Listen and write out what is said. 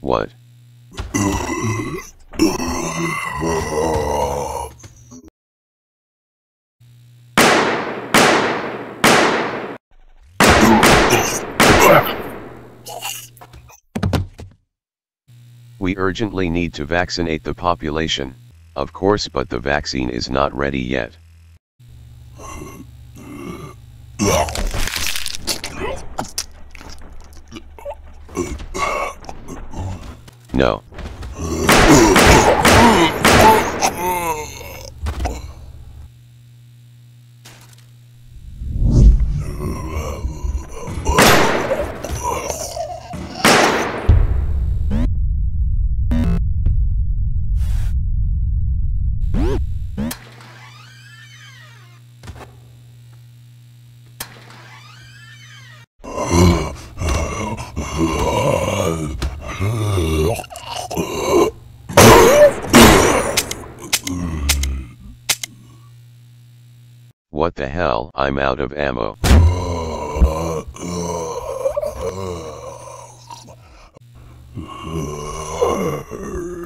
What? We urgently need to vaccinate the population, of course but the vaccine is not ready yet. No. What the hell? I'm out of ammo.